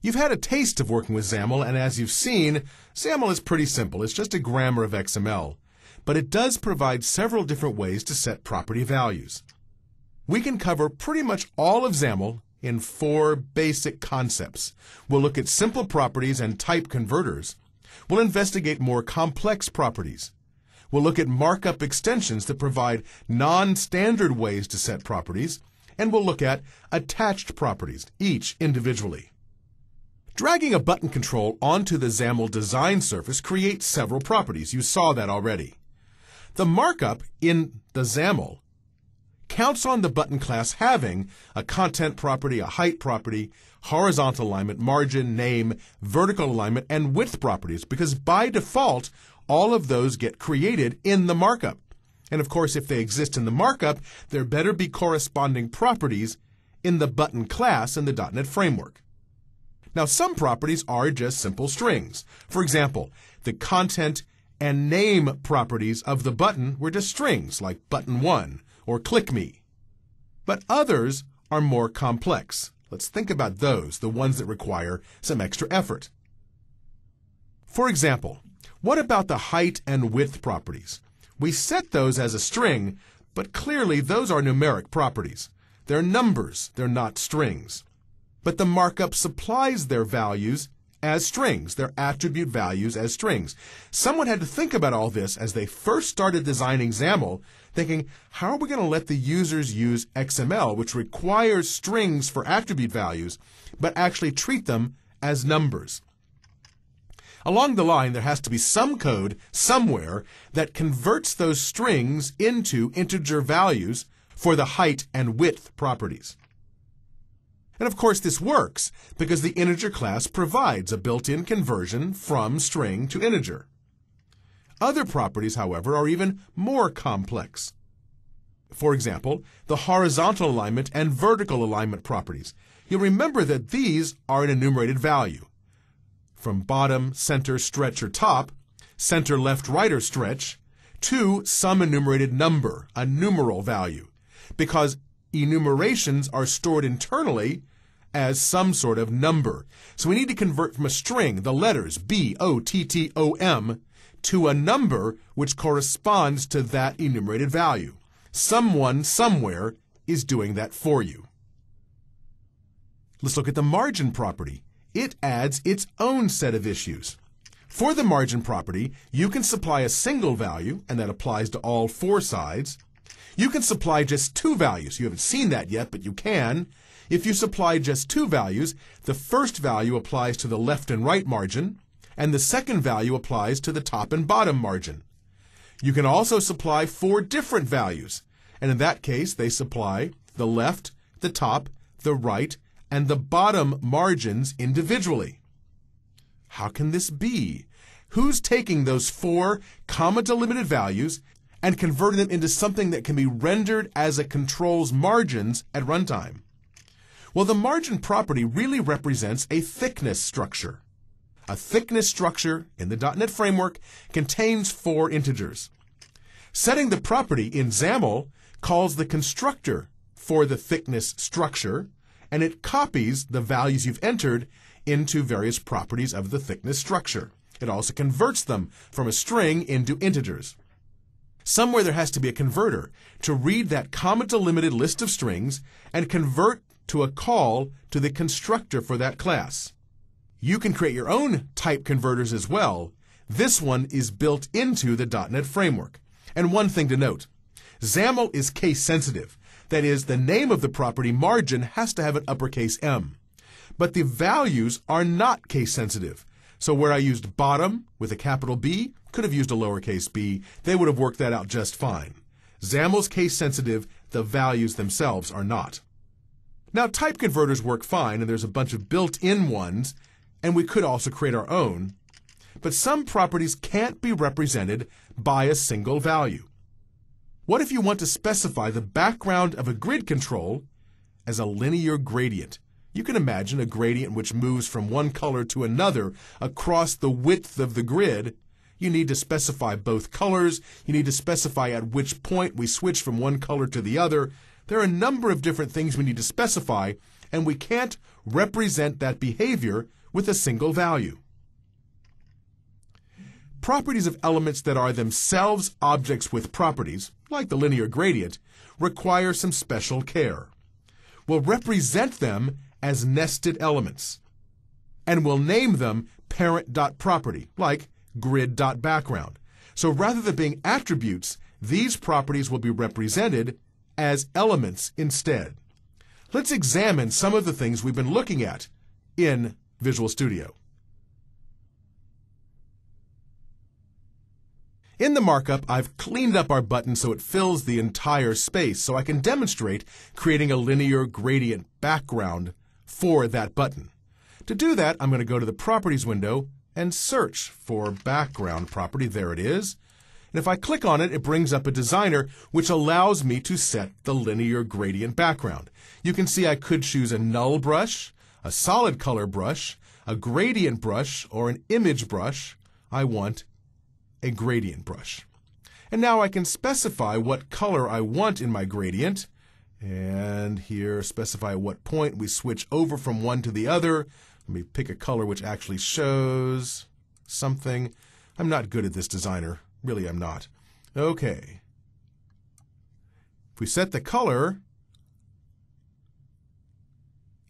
You've had a taste of working with XAML, and as you've seen, XAML is pretty simple. It's just a grammar of XML. But it does provide several different ways to set property values. We can cover pretty much all of XAML in four basic concepts. We'll look at simple properties and type converters. We'll investigate more complex properties. We'll look at markup extensions that provide non-standard ways to set properties, and we'll look at attached properties, each individually. Dragging a button control onto the XAML design surface creates several properties. You saw that already. The markup in the XAML counts on the button class having a content property, a height property, horizontal alignment, margin, name, vertical alignment, and width properties because by default, all of those get created in the markup. And of course, if they exist in the markup, there better be corresponding properties in the button class in the .NET framework. Now, some properties are just simple strings. For example, the content and name properties of the button were just strings like button1 or click me. But others are more complex. Let's think about those, the ones that require some extra effort. For example, what about the height and width properties? We set those as a string, but clearly those are numeric properties. They're numbers, they're not strings. But the markup supplies their values as strings, their attribute values as strings. Someone had to think about all this as they first started designing XAML, thinking, how are we going to let the users use XML, which requires strings for attribute values, but actually treat them as numbers? Along the line, there has to be some code somewhere that converts those strings into integer values for the height and width properties. And of course, this works because the integer class provides a built-in conversion from string to integer. Other properties, however, are even more complex. For example, the horizontal alignment and vertical alignment properties. You'll remember that these are an enumerated value. From bottom, center, stretch, or top, center, left, right, or stretch, to some enumerated number, a numeral value, because enumerations are stored internally as some sort of number. So we need to convert from a string, the letters B, O, T, T, O, M, to a number which corresponds to that enumerated value. Someone somewhere is doing that for you. Let's look at the margin property. It adds its own set of issues. For the margin property, you can supply a single value, and that applies to all four sides. You can supply just two values. You haven't seen that yet, but you can. If you supply just two values, the first value applies to the left and right margin, and the second value applies to the top and bottom margin. You can also supply four different values, and in that case, they supply the left, the top, the right, and the bottom margins individually. How can this be? Who's taking those four comma delimited values and converting them into something that can be rendered as a control's margins at runtime? Well, the margin property really represents a thickness structure. A thickness structure in the .NET framework contains four integers. Setting the property in XAML calls the constructor for the thickness structure, and it copies the values you've entered into various properties of the thickness structure. It also converts them from a string into integers. Somewhere there has to be a converter to read that comma delimited list of strings and convert to a call to the constructor for that class. You can create your own type converters as well. This one is built into the .NET framework. And one thing to note, XAML is case sensitive. That is, the name of the property margin has to have an uppercase M. But the values are not case sensitive. So where I used bottom with a capital B, could have used a lowercase b. They would have worked that out just fine. XAML's case sensitive, the values themselves are not. Now, type converters work fine, and there's a bunch of built-in ones, and we could also create our own. But some properties can't be represented by a single value. What if you want to specify the background of a grid control as a linear gradient? You can imagine a gradient which moves from one color to another across the width of the grid. You need to specify both colors. You need to specify at which point we switch from one color to the other. There are a number of different things we need to specify, and we can't represent that behavior with a single value. Properties of elements that are themselves objects with properties, like the linear gradient, require some special care. We'll represent them as nested elements, and we'll name them parent.property, like grid.background. So rather than being attributes, these properties will be represented as elements instead. Let's examine some of the things we've been looking at in Visual Studio. In the markup, I've cleaned up our button so it fills the entire space so I can demonstrate creating a linear gradient background for that button. To do that, I'm going to go to the Properties window and search for Background property. There it is. And if I click on it, it brings up a designer which allows me to set the linear gradient background. You can see I could choose a null brush, a solid color brush, a gradient brush, or an image brush. I want a gradient brush. And now I can specify what color I want in my gradient. And here specify what point we switch over from one to the other. Let me pick a color which actually shows something. I'm not good at this designer. Really, I'm not. Okay. If we set the color,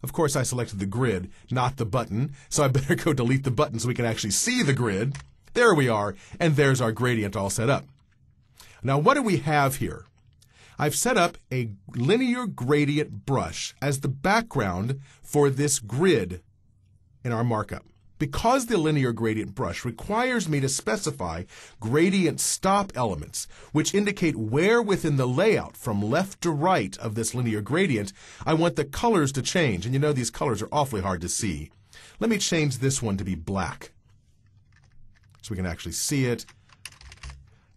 of course I selected the grid, not the button, so I better go delete the button so we can actually see the grid. There we are, and there's our gradient all set up. Now what do we have here? I've set up a linear gradient brush as the background for this grid in our markup. Because the linear gradient brush requires me to specify gradient stop elements, which indicate where within the layout from left to right of this linear gradient, I want the colors to change. And you know these colors are awfully hard to see. Let me change this one to be black so we can actually see it,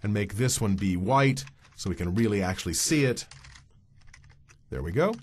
and make this one be white so we can really actually see it. There we go.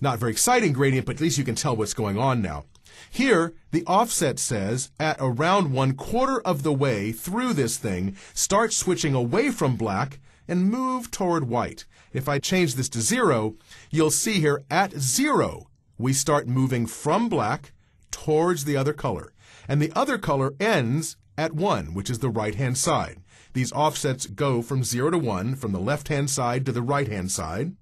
Not very exciting gradient, but at least you can tell what's going on now. Here, the offset says at around one quarter of the way through this thing, start switching away from black and move toward white. If I change this to zero, you'll see here at zero, we start moving from black towards the other color. And the other color ends at 1, which is the right-hand side. These offsets go from 0 to 1, from the left-hand side to the right-hand side.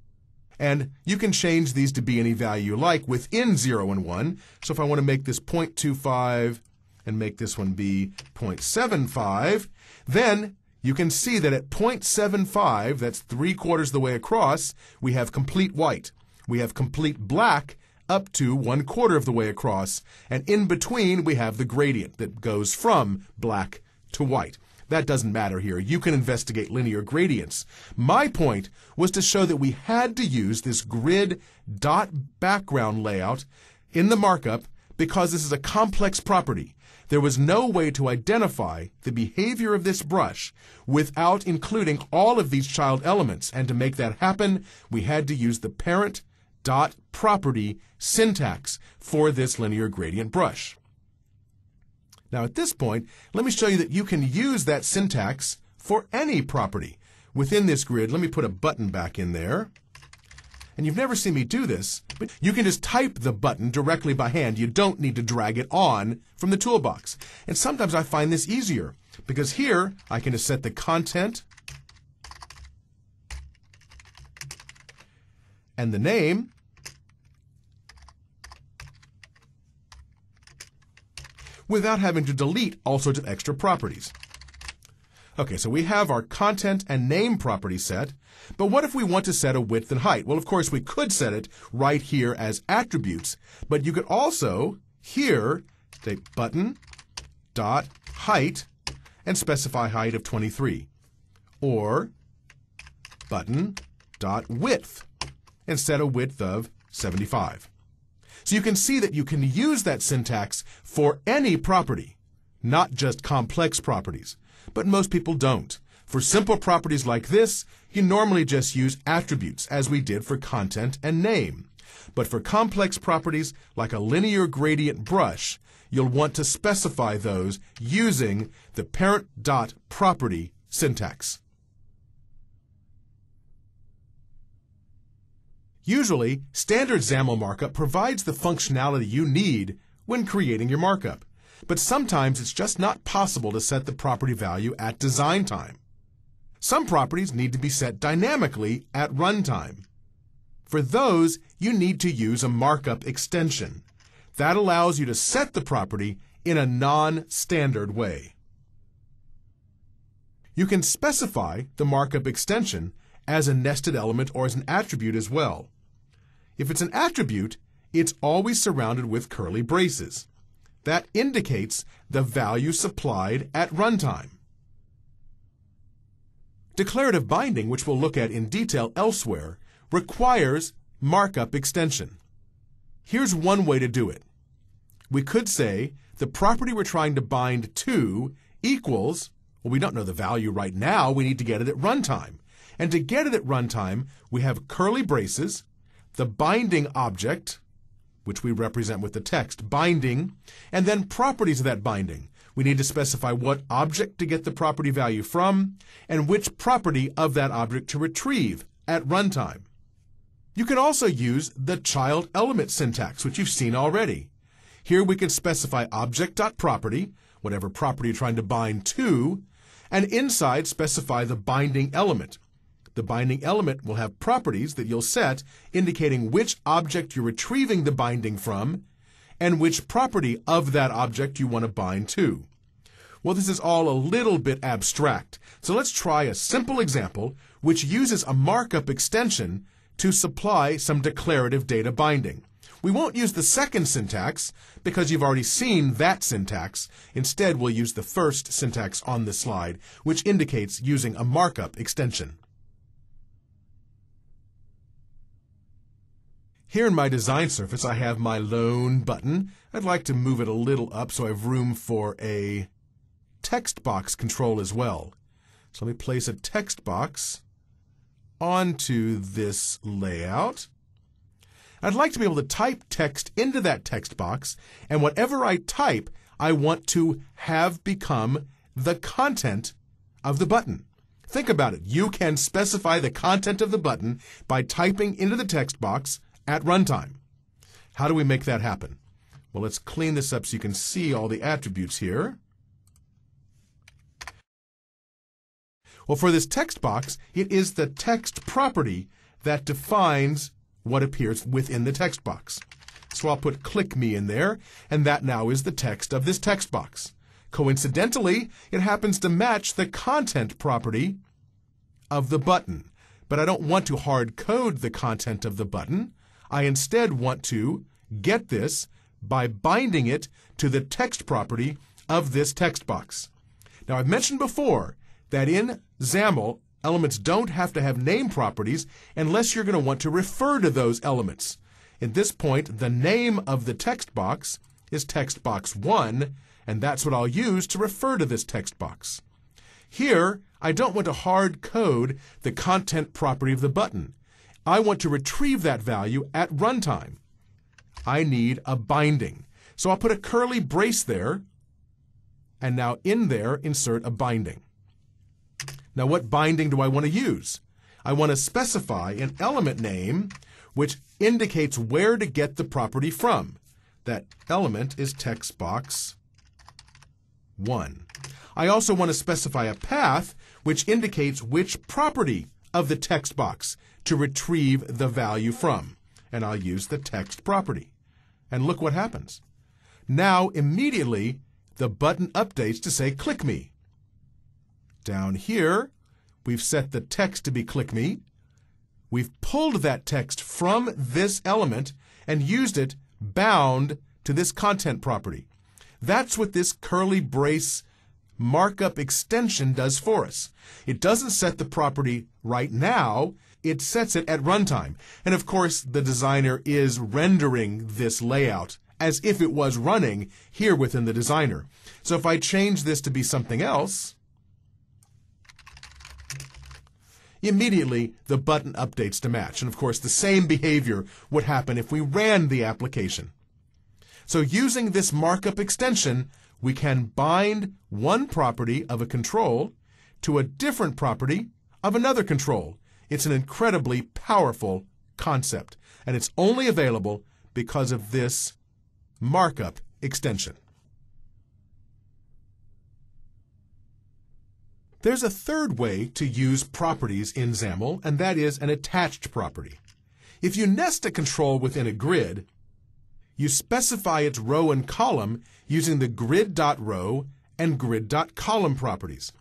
And you can change these to be any value you like within 0 and 1. So if I want to make this 0.25 and make this one be 0.75, then you can see that at 0.75, that's three quarters of the way across, we have complete white. We have complete black up to one quarter of the way across, and in between we have the gradient that goes from black to white. That doesn't matter here. You can investigate linear gradients. My point was to show that we had to use this grid dot background layout in the markup because this is a complex property. There was no way to identify the behavior of this brush without including all of these child elements. And to make that happen, we had to use the parent dot property syntax for this linear gradient brush. Now at this point, let me show you that you can use that syntax for any property. Within this grid, let me put a button back in there. And you've never seen me do this, but you can just type the button directly by hand. You don't need to drag it on from the toolbox. And sometimes I find this easier because here I can just set the content and the name without having to delete all sorts of extra properties. Okay, so we have our content and name property set, but what if we want to set a width and height? Well, of course, we could set it right here as attributes, but you could also here say button dot height and specify height of 23, or button dot width and set a width of 75. So you can see that you can use that syntax for any property, not just complex properties. But most people don't. For simple properties like this, you normally just use attributes, as we did for content and name. But for complex properties like a linear gradient brush, you'll want to specify those using the parent.property syntax. Usually, standard XAML markup provides the functionality you need when creating your markup, but sometimes it's just not possible to set the property value at design time. Some properties need to be set dynamically at runtime. For those, you need to use a markup extension. That allows you to set the property in a non-standard way. You can specify the markup extension as a nested element or as an attribute as well. If it's an attribute, it's always surrounded with curly braces. That indicates the value supplied at runtime. Declarative binding, which we'll look at in detail elsewhere, requires markup extension. Here's one way to do it. We could say the property we're trying to bind to equals, well, we don't know the value right now, we need to get it at runtime. And to get it at runtime, we have curly braces, the binding object, which we represent with the text, binding, and then properties of that binding. We need to specify what object to get the property value from, and which property of that object to retrieve at runtime. You can also use the child element syntax, which you've seen already. Here we can specify object.property, whatever property you're trying to bind to, and inside specify the binding element. The binding element will have properties that you'll set indicating which object you're retrieving the binding from and which property of that object you want to bind to. Well, this is all a little bit abstract, so let's try a simple example which uses a markup extension to supply some declarative data binding. We won't use the second syntax because you've already seen that syntax. Instead, we'll use the first syntax on this slide, which indicates using a markup extension. Here in my design surface, I have my lone button. I'd like to move it a little up so I have room for a text box control as well. So let me place a text box onto this layout. I'd like to be able to type text into that text box, and whatever I type, I want to have become the content of the button. Think about it. You can specify the content of the button by typing into the text box at runtime. How do we make that happen? Well, let's clean this up so you can see all the attributes here. Well, for this text box, it is the text property that defines what appears within the text box. So I'll put click me in there, and that now is the text of this text box. Coincidentally, it happens to match the content property of the button. But I don't want to hard code the content of the button. I instead want to get this by binding it to the text property of this text box. Now, I've mentioned before that in XAML, elements don't have to have name properties unless you're going to want to refer to those elements. At this point, the name of the text box is text box 1, and that's what I'll use to refer to this text box. Here, I don't want to hard code the content property of the button. I want to retrieve that value at runtime. I need a binding. So I'll put a curly brace there, and now in there, insert a binding. Now what binding do I want to use? I want to specify an element name which indicates where to get the property from. That element is text box 1. I also want to specify a path which indicates which property of the text box to retrieve the value from. And I'll use the text property. And look what happens. Now, immediately, the button updates to say click me. Down here, we've set the text to be click me. We've pulled that text from this element and used it bound to this content property. That's what this curly brace markup extension does for us. It doesn't set the property right now, it sets it at runtime. And of course, the designer is rendering this layout as if it was running here within the designer. So if I change this to be something else, immediately the button updates to match. And of course, the same behavior would happen if we ran the application. So using this markup extension, we can bind one property of a control to a different property of another control. It's an incredibly powerful concept, and it's only available because of this markup extension. There's a third way to use properties in XAML, and that is an attached property. If you nest a control within a grid, you specify its row and column using the grid.row and grid.column properties.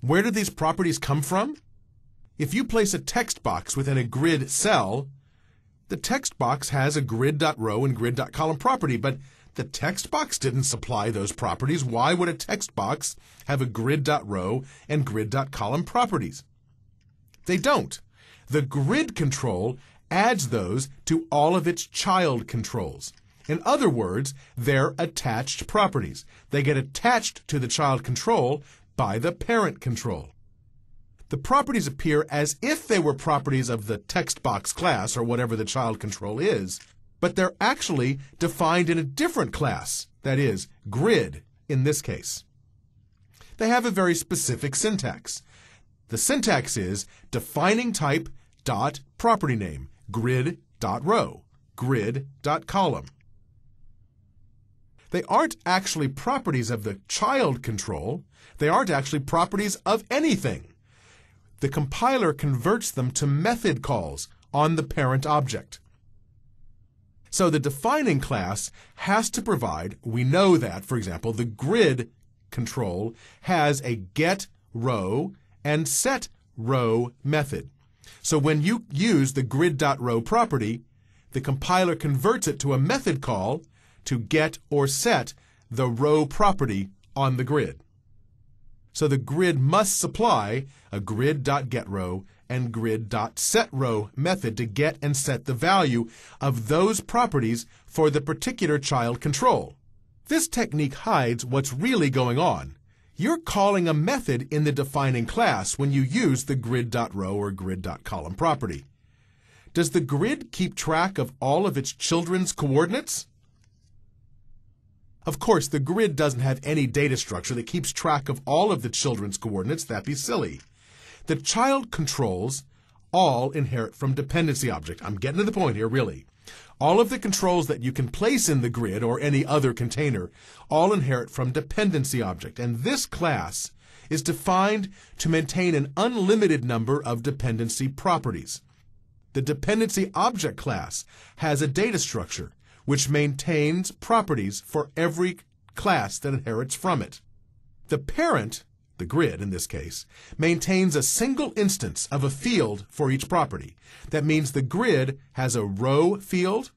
Where do these properties come from? If you place a text box within a grid cell, the text box has a grid.row and grid.column property, but the text box didn't supply those properties. Why would a text box have a grid.row and grid.column properties? They don't. The grid control adds those to all of its child controls. In other words, they're attached properties. They get attached to the child control by the parent control. The properties appear as if they were properties of the text box class or whatever the child control is, but they're actually defined in a different class, that is, grid in this case. They have a very specific syntax. The syntax is defining type dot property name grid dot row grid dot column. They aren't actually properties of the child control. They aren't actually properties of anything. The compiler converts them to method calls on the parent object. So the defining class has to provide, we know that, for example, the grid control has a get row and set row method. So when you use the grid.row property, the compiler converts it to a method call to get or set the row property on the grid. So the grid must supply a grid.getRow and grid.setRow method to get and set the value of those properties for the particular child control. This technique hides what's really going on. You're calling a method in the defining class when you use the grid.row or grid.column property. Does the grid keep track of all of its children's coordinates? Of course, the grid doesn't have any data structure that keeps track of all of the children's coordinates. That'd be silly. The child controls all inherit from dependency object. I'm getting to the point here, really. All of the controls that you can place in the grid or any other container all inherit from dependency object. And this class is defined to maintain an unlimited number of dependency properties. The dependency object class has a data structure which maintains properties for every class that inherits from it. The parent, the grid in this case, maintains a single instance of a field for each property. That means the grid has a row field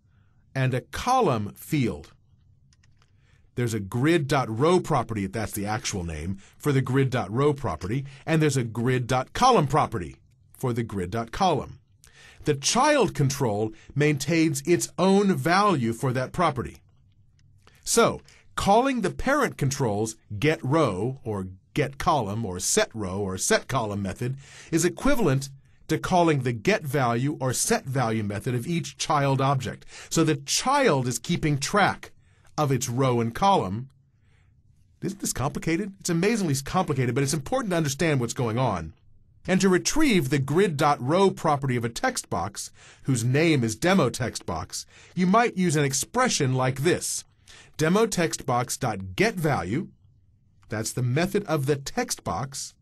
and a column field. There's a grid.row property, if that's the actual name, for the grid.row property, and there's a grid.column property for the grid.column the child control maintains its own value for that property. So, calling the parent controls get row or get column or set row or set column method is equivalent to calling the get value or set value method of each child object. So the child is keeping track of its row and column. Isn't this complicated? It's amazingly complicated, but it's important to understand what's going on. And to retrieve the grid.row property of a text box, whose name is demo text box, you might use an expression like this. Demo text box get value, that's the method of the text box,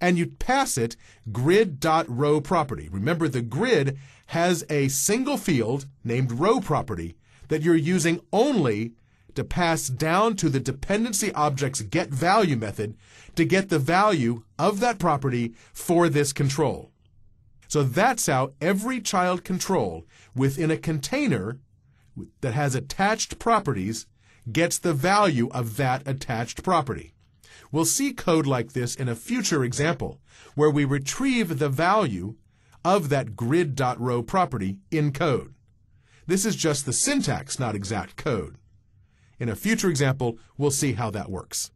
and you pass it grid.row property. Remember, the grid has a single field named row property that you're using only to pass down to the dependency object's get value method to get the value of that property for this control. So that's how every child control within a container that has attached properties gets the value of that attached property. We'll see code like this in a future example where we retrieve the value of that grid.row property in code. This is just the syntax, not exact code. In a future example, we'll see how that works.